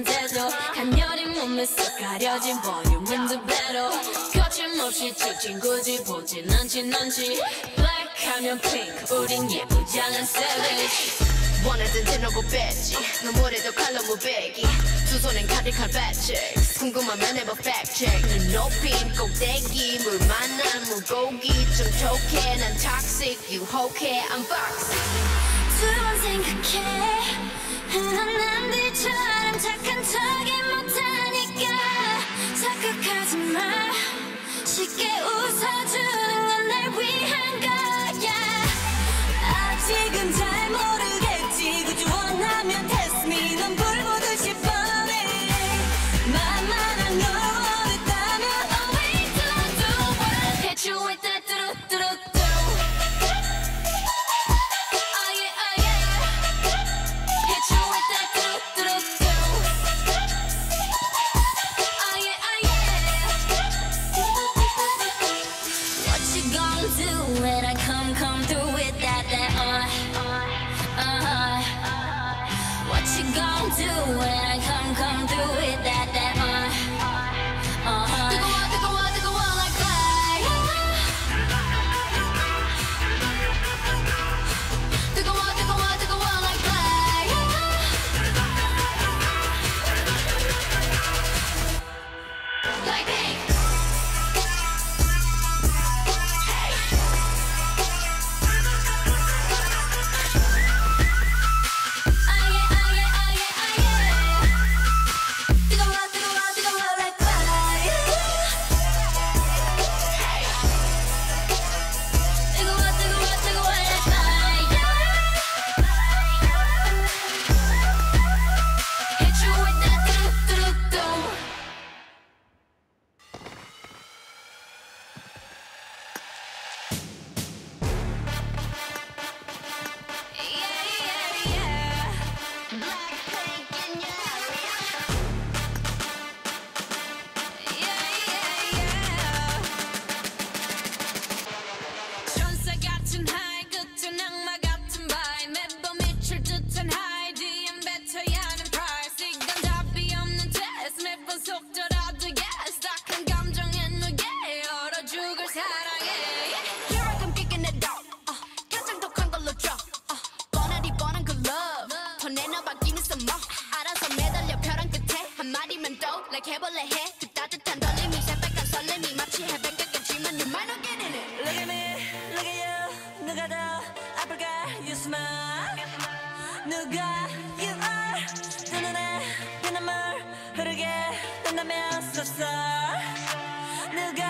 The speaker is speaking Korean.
태도 간녀린 몸에 쓱 가려진 볼륨은 두 배로. 거침없이 찍힌 굳이 보진 않지 Black 하면 pink 우린 예쁘장한 savage. 원하던 대놓고 뺐지. 너무래도 칼로 무배기. 두 손엔 가득한 배치 궁금하면 해봐 check. 눈 높인 꼭대기 물 만난 물고기. 좀 촉해 난 toxic 유혹해 unbox 두번 생각해 흔한 남들처럼 착한 척이 못하니까 착각하지 마. 쉽게 웃어주 you gonna do when I come come through with that that uh uh? What you gonna do when I come come through with that like 해볼래 해그 따뜻한 떨림이 새빨간 설렘이 마치 해변가겠지만 you might not get in it Look at me, look at you. 누가 더 아플까? You smile. 누가 you are. 두 눈에 피눈물 흐르게 된다면 sorry. 누가